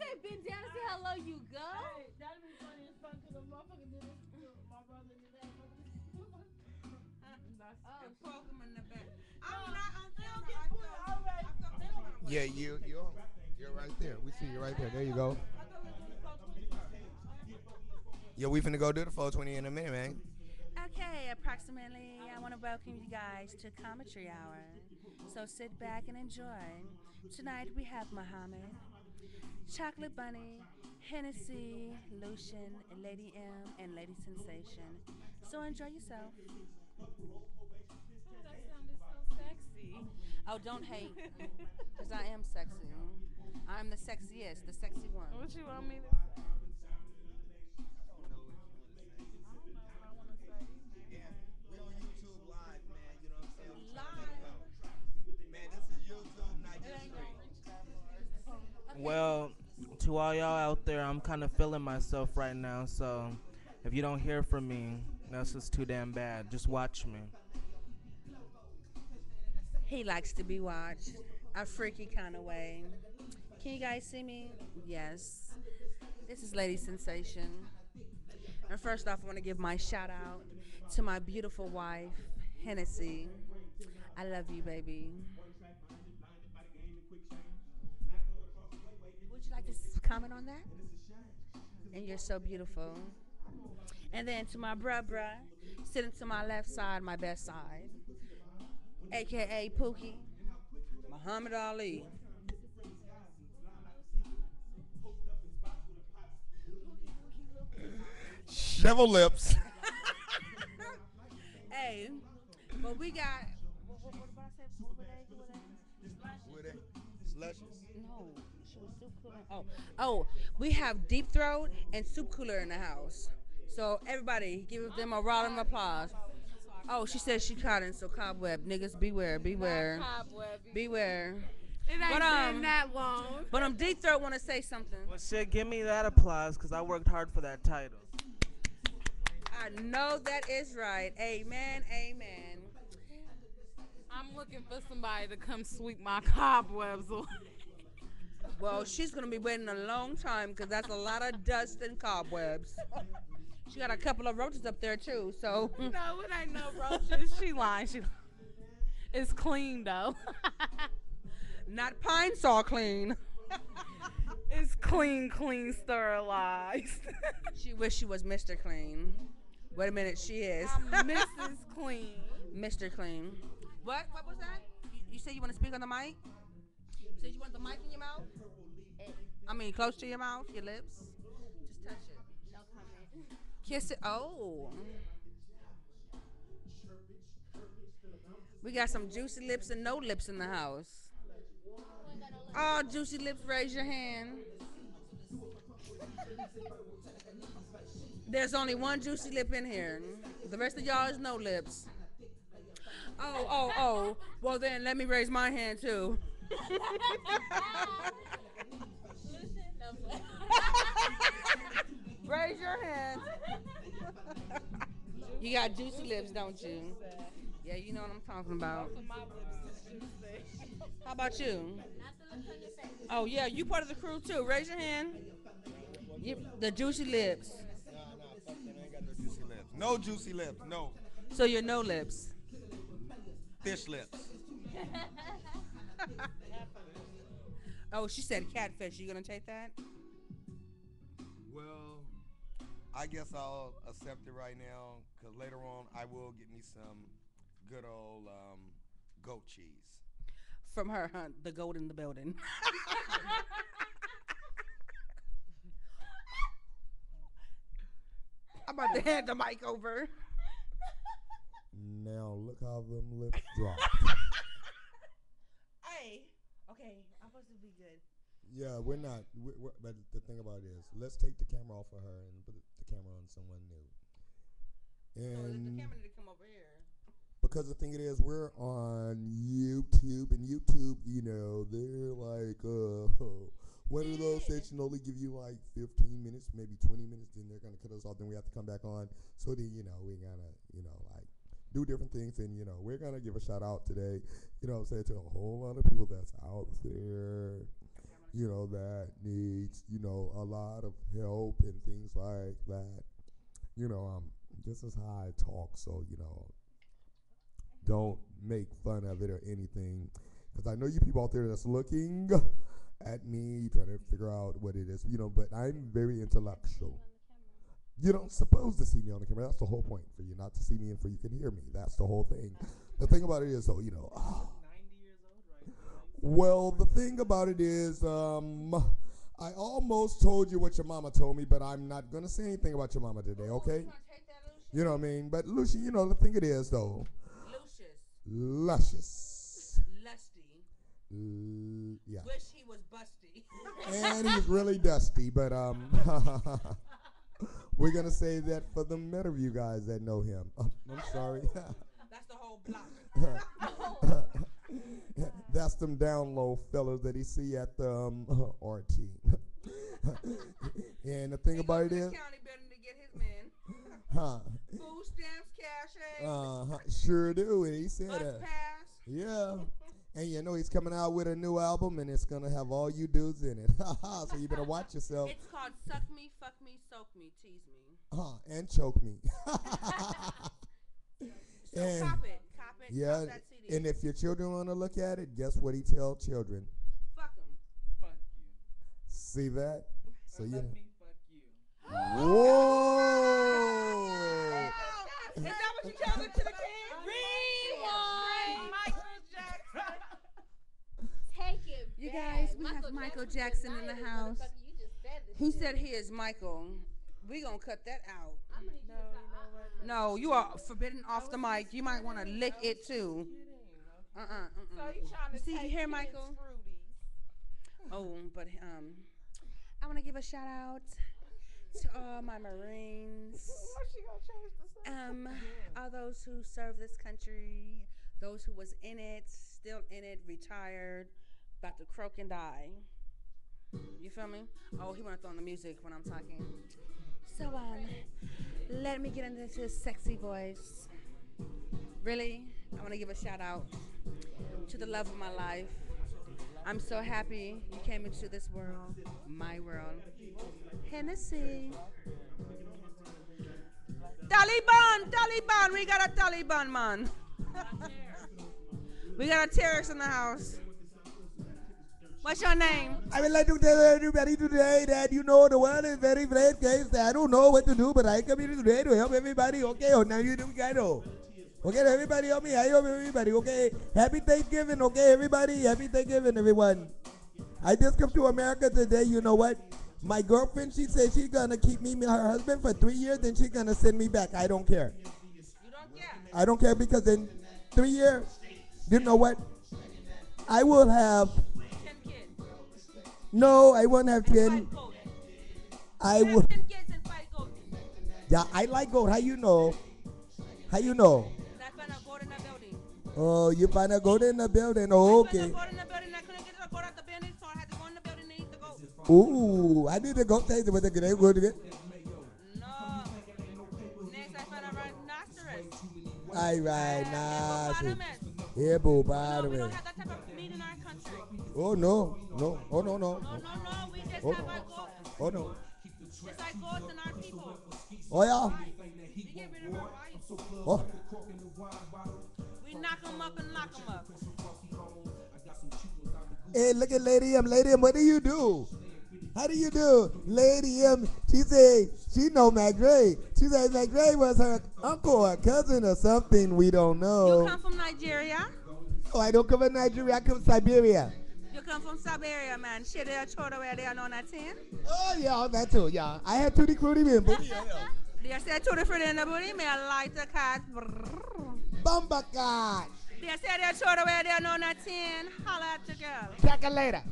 say bend down and say hello, you go. Hey, that'd be funny as fuck because the motherfucker did this. My brother did that. That's Oh, And poke him in the back. I'm not on don't camera. get I put felt- all right. I felt They some don't- kind of way. Yeah, you you're you're right there. We see you right there. There you go. I we were doing the call 20. Yeah, we finna go do the 420 in a minute, man. Okay, approximately, I want to welcome you guys to Cometry Hour. So sit back and enjoy. Tonight we have Muhammad, Chocolate Bunny, Hennessy, Lucian, Lady M, and Lady Sensation. So enjoy yourself. That sounded so sexy. Oh, don't hate, because I am sexy. I'm the sexiest, the sexy one. What you want me to say? Yeah, we on YouTube live, man. You know what I'm saying? Live. Man, this is YouTube, not just Well, to all y'all out there, I'm kind of feeling myself right now. So if you don't hear from me, that's just too damn bad. Just watch me. He likes to be watched, a freaky kind of way. Can you guys see me? Yes. This is Lady Sensation. And first off, I want to give my shout out to my beautiful wife, Hennessy. I love you, baby. Comment on that? And you're so beautiful. And then to my bruh bruh, sitting to my left side, my best side aka Pookie, Muhammad Ali. Shovel lips. Hey, but we got. What, what, what about I say? What were they? Who were they? Where Oh, oh, we have deep throat and soup cooler in the house. So everybody, give them a round of applause. Oh, she said she caught in so cobweb. Niggas, beware, beware, beware. It ain't But, um, been that long. But um, deep throat want to say something. Well, shit, give me that applause because I worked hard for that title. I know that is right. Amen. Amen. I'm looking for somebody to come sweep my cobwebs away. Well, she's gonna be waiting a long time because that's a lot of dust and cobwebs. She got a couple of roaches up there too, so no, it ain't no roaches. she lying. She. It's clean though. not Pine-Sol clean. it's clean, clean, sterilized. She wish she was Mr. Clean. Wait a minute, she is I'm Mrs. Clean. Mr. Clean. What? What was that? You, you said you want to speak on the mic? You you want the mic in your mouth? I mean, close to your mouth, your lips. Just touch it. No comment. Kiss it. Oh. We got some juicy lips and no lips in the house. Oh, juicy lips, raise your hand. There's only one juicy lip in here. The rest of y'all is no lips. Oh, oh, oh. Well, then let me raise my hand too. Raise your hand. You got juicy lips, don't you? Yeah, you know what I'm talking about. How about you? Oh yeah, you part of the crew too. Raise your hand. You, the juicy lips. Nah, nah, fuck that. I ain't got no juicy lips. No juicy lips. No. So you're no lips. Fish lips. Oh, she said catfish. You gonna take that? Well, I guess I'll accept it right now because later on I will get me some good old um, goat cheese. From her, huh? The goat in the building. I'm about to hand the mic over. Now look how them lips drop. Okay, I'm supposed to be good. yeah, we're not. we we're, but the thing about it is, let's take the camera off of her and put the camera on someone new. So the, the camera need to come over here. because the thing it is, we're on YouTube, and YouTube, you know, they're like, uh, one of those should only give you like 15 minutes, maybe 20 minutes, then they're gonna cut us off. Then we have to come back on. So then, you know, we gotta, you know, like do different things, and you know, we're gonna give a shout out today. You know, I'm saying to a whole lot of people that's out there. You know, that needs, you know, a lot of help and things like that. You know, um, this is how I talk, so you know, don't make fun of it or anything, because I know you people out there that's looking at me trying to figure out what it is, you know. But I'm very intellectual. You don't supposed to see me on the camera. That's the whole point for you not to see me and for you can hear me. That's the whole thing. The thing about it is, though, you know. Well, the thing about it is, um, I almost told you what your mama told me, but I'm not gonna say anything about your mama today, okay? You know what I mean? But Lucy, you know the thing it is though, Lucius, luscious. lusty. L- yeah, Wish he was busty. and he's really dusty, but um, we're gonna say that for the many of you guys that know him. I'm sorry. That's the whole block. That's them down low fellas that he see at the um, RT. and the thing about it is, county building to get his men. huh? Food stamps, cash aid, Uh huh. Sure do. And he said bus that. pass. Yeah. And you know he's coming out with a new album, and it's gonna have all you dudes in it. so you better watch yourself. It's called Suck Me, Fuck Me, Soak Me, Tease Me. Huh, and choke me. So And- cop it, cop it, yeah, cop that CD. and if your children want to look at it, guess what he tell children? Fuck 'em. Fuck you. See that? So Or you. let me fuck you. Whoa! Michael Jackson in the house. You just said this He shit. said he is Michael. We gonna cut that out. I'm gonna need you to stop. No, you are forbidden off the mic. You might want to lick it too. Uh uh-uh, So uh. you trying to See, you take hear, Michael? Oh, but um, I want to give a shout out to all my Marines. What she gonna change the subject? Um, all those who serve this country, those who was in it, still in it, retired, about to croak and die. You feel me? Oh, he wanna throw on the music when I'm talking. So um, let me get into his sexy voice. Really, I want to give a shout out to the love of my life. I'm so happy you came into this world, my world. Hennessy. Taliban, Taliban, we got a Taliban man. we got a terrorist in the house. What's your name? I would like to tell everybody today that you know the world is very great, guys. I don't know what to do, but I come here today to help everybody. Okay, oh now you do kind of. Oh, okay, everybody help me. I help everybody. Okay, happy Thanksgiving. Okay, everybody, happy Thanksgiving, everyone. I just come to America today. You know what? My girlfriend, she said she's gonna keep me, her husband, for three years, then she's gonna send me back. I don't care. You don't care. I don't care because in three years, you know what? I will have. No. I won't have. Five. I will. Ten kids and five goats. Yeah, I like gold. How you know? How you know? I found a goat in the building. Oh, you find a gold in the building. Oh, I found a okay. goat in the building. I couldn't the goat out the building, so I had to go in the building and eat the goat. Ooh, I need to go taste it with the. Good. good. No. Next, I found a rhinoceros. All right, hippopotamus. Yeah, boo, by the way. Oh no, no. Oh no, no. No, no, no. We just Oh, have no. our goats. Oh no. Just like goats and our people. Oh yeah. We get rid of our. Oh. We knock them up and lock them up. Hey, look at Lady M. Lady M, what do you do? How do you do? Lady M, she say she know McGray. She said McGray was her uncle or cousin or something. We don't know. You come from Nigeria. Oh, I don't come from Nigeria. I come from Siberia. You come from Siberia, man. Shit, they're chota where they are known at 10. Oh, yeah, that too, yeah. I had Tutti Frutti man, but yeah, yeah. They to the friend in the booty, may I light the cat. Bumba cat. They say they're chota where they are known at 10. Holla at the girl. Check it later.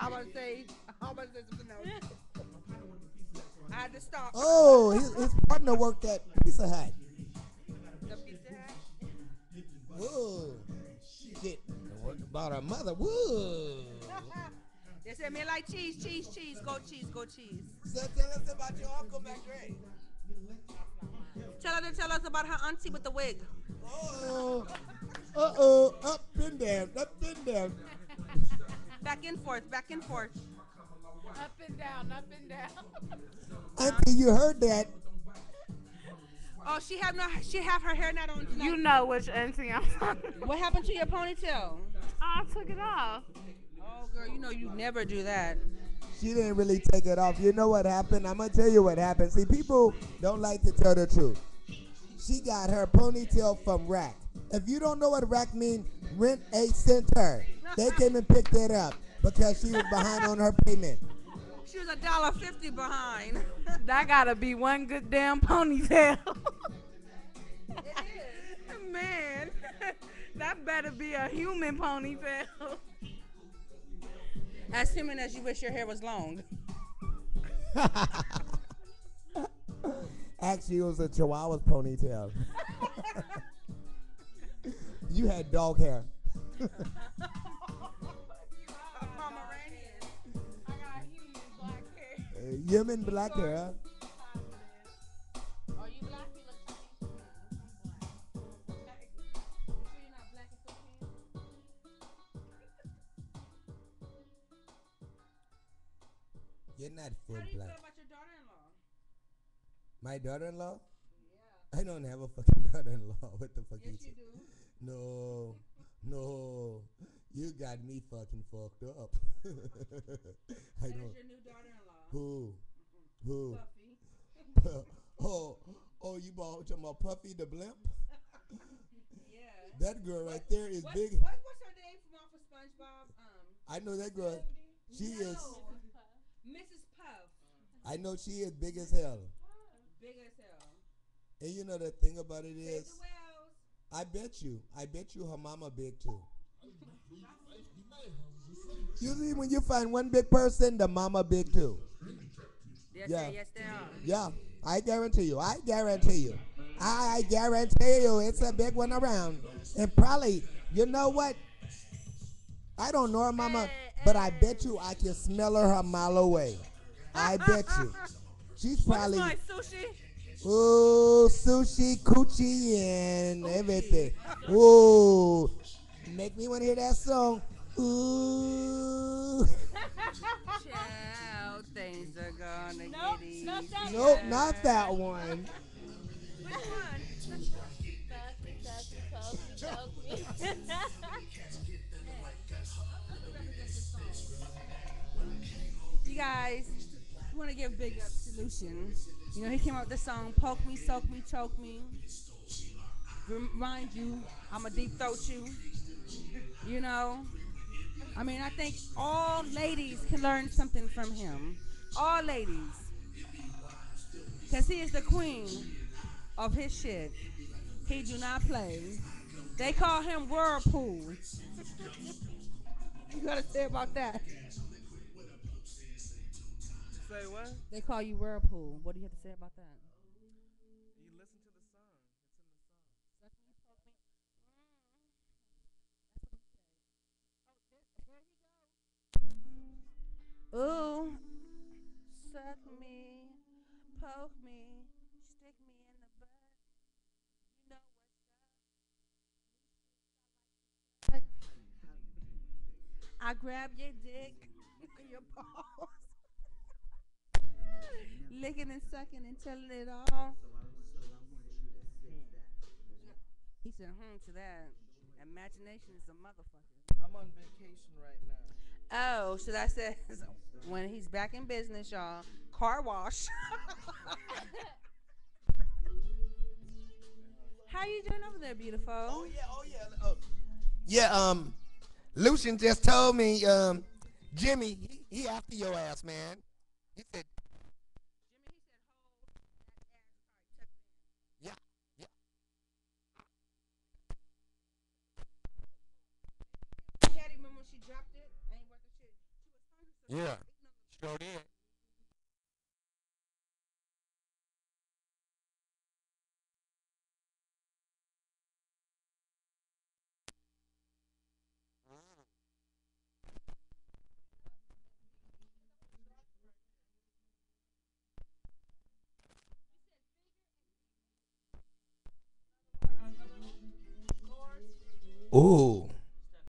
I was say, I was say something else. I had to stop. Oh, his, his partner worked at Pizza Hut. The pizza hut. Whoa. Shit. Worked about her mother. Whoa. They said, me like cheese, cheese, cheese. Go cheese, go cheese. So tell us about your Uncle McGray. Tell her to tell us about her auntie with the wig. Oh. Uh-oh. Up and down. Up and down. Back and forth, back and forth. Up and down, up and down. Auntie, you heard that? Oh, she have no, she have her hair not on. Tonight. you know which auntie I'm talking what happened to your ponytail? I took it off. Oh, girl, you know you never do that. She didn't really take it off. You know what happened? I'm gonna tell you what happened. See, people don't like to tell the truth. She got her ponytail from Rack. If you don't know what Rack means, rent a center. They came and picked it up because she was behind on her payment. She was a dollar fifty behind. That gotta be one good damn ponytail. that better be a human ponytail. as human as you wish your hair was long. Actually, it was a Chihuahua's ponytail. you had dog hair. I got human black hair. Uh, Yemen black hair. You're not full black. about your daughter-in-law? My daughter-in-law? Yeah. I don't have a fucking daughter-in-law. What the fuck Yes, you say? No, no. You got me fucking fucked up. I don't. Your new daughter-in-law. Who? Who? oh, oh, you bought talking about Puffy the blimp? Yeah. That girl right there is What, big. what, what's her name from off of SpongeBob? Um, I know that girl. She is. Mrs. Puff. I know she is big as hell. Big as hell. And you know the thing about it is. I bet you, I bet you her mama big too. Usually when you find one big person, the mama big too. Yeah. they, yes, they are. Yeah, I guarantee you. I guarantee you. I guarantee you, it's a big one around. And probably, you know what? I don't know her mama, but I bet you I can smell her a mile away. I bet you. She's What is probably my sushi? ooh sushi, coochie, and everything. Ooh, make me want to hear that song. Ooh. Child, things are gonna Nope, get easy. not Nope, not that one. Guys, want to give big up to Lucian. You know, he came out with the song "Poke Me, Soak Me, Choke Me." Remind you, I'ma deep throat you. You know, I mean, I think all ladies can learn something from him. All ladies, cause he is the queen of his shit. He do not play. They call him Whirlpool. you gotta say about that. Say what? They call you Whirlpool. What do you have to say about that? You listen to the song. Ooh, suck me, poke me, stick me in the butt. You know what's up. I grab your dick, your balls, licking and sucking and telling it all. He said, hmm, to that. Imagination is a motherfucker. I'm on vacation right now. Oh, so that says when he's back in business, y'all, car wash. How you doing over there, beautiful? Oh yeah, oh yeah. Oh. Yeah, um, Lucian just told me, um, Jimmy, he, he after your ass, man. He said, yeah, yeah. Caddy, remember when she dropped it? Ain't worth the shit. She was hungry, so Yeah, sure. Ooh.